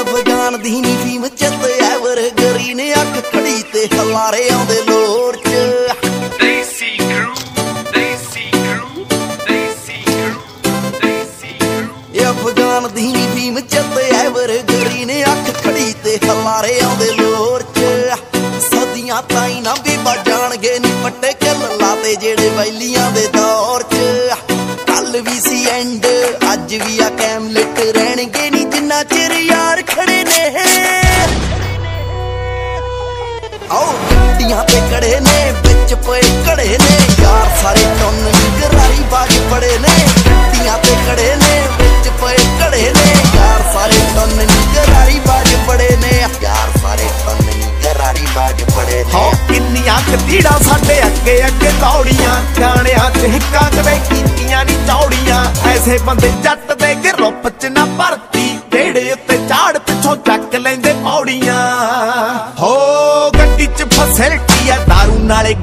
ਅਫਗਾਨ ਦੀ ਨੀ ਫੀਮ ਚੱਤ ਐਵਰ ਗਰੀ ਨੇ ਅੱਖ ਖੜੀ ਤੇ ਹਲਾਰੇ ਆਉਂਦੇ ਲੋਰ ਚ। Daisy crew, Daisy crew, Daisy crew, Daisy crew. ਇਹ ਅਫਗਾਨ ਦੀ ਨੀ ਫੀਮ ਚੱਤ ਐਵਰ ਗਰੀ ਨੇ ਅੱਖ ਖੜੀ ਤੇ ਹਲਾਰੇ ਆਉਂਦੇ ਲੋਰ ਚ। ਸਦੀਆਂ ਤਾਈ ਨਾ ਵੀ ਜਾਣਗੇ ਨੀ ਪੱਟੇ ਕਿੱਲ ਲਾਤੇ ਜਿਹੜੇ ਵੈਲੀਆਂ ਦੇ ਦੌਰ ਚ। ਕੱਲ ਵੀ ਸੀ ਐਂਡ ਅੱਜ ਵੀ ਆ ਕੈਮਲੇਟ ਰਹਿਣਗੇ ਗੱਡੀਆਂ ਤੇ ਕੜੇ ਨੇ, ਵਿੱਚ ਪਏ ਕੜੇ ਨੇ। ਯਾਰ ਸਾਰੇ ਟੁੰਨ ਗਰਾਰੀ ਬਾਜ ਪੜੇ ਨੇ। ਗੱਡੀਆਂ ਤੇ ਕੜੇ ਨੇ, ਵਿੱਚ ਪਏ ਕੜੇ ਨੇ। ਯਾਰ ਸਾਰੇ ਟੁੰਨ ਗਰਾਰੀ ਬਾਜ ਪੜੇ ਨੇ। ਯਾਰ ਸਾਰੇ ਟੁੰਨ ਗਰਾਰੀ ਬਾਜ ਪੜੇ ਹੋ, ਕਿੰਨੀਆਂ ਕਤੀੜਾ ਸਾਡੇ ਅੱਗੇ ਅੱਗੇ ਦੌੜੀਆਂ। ਗਾਣਿਆਂ ਚ ਹਿੱਕਾਂ ਕਦੇ ਕੀਤੀਆਂ ਨਹੀਂ ਚੌੜੀਆਂ। ਐਸੇ ਬੰਦੇ ਜੱਟ ਦੇ ਗਰੁੱਪ ਚ ਨਾ ਭਰਤੀ। ਢੇੜੇ ਉੱਤੇ ਝਾੜ ਪਿੱਛੋਂ ਚੱਕ ਲੈਂਦੇ ਪੌੜੀਆਂ। ਫੈਸਿਲਿਟੀ ਆ दारू ਨਾਲੇ